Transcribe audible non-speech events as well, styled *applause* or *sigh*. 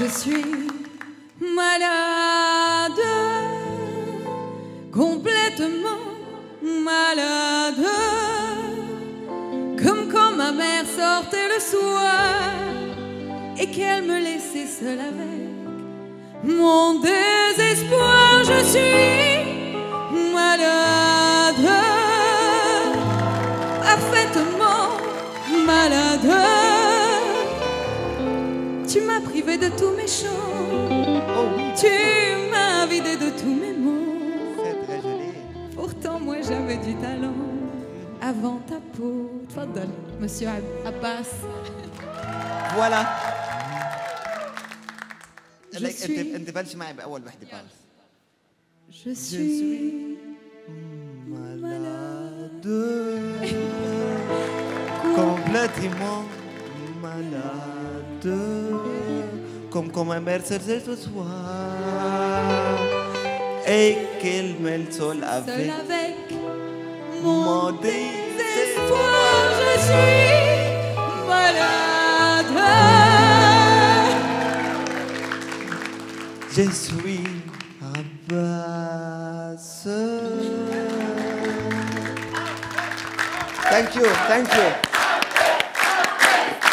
Je suis malade, complètement malade, comme quand ma mère sortait le soir et qu'elle me laissait seule avec mon désespoir. Je suis malade, parfaitement malade. Tu m'as privé de tous mes chants. Oh, tu m'as vidé de tous mes mots. C'est très joli. Pourtant, moi, j'avais du talent. Avant ta peau. Pardon, monsieur Abbas. Voilà. Je suis... Je suis malade, *laughs* complètement malade comme ma mère sortait ce soir et qu'elle met le sol avec avec mon désespoir. Je suis malade. Je suis Abbas. Thank you, thank you.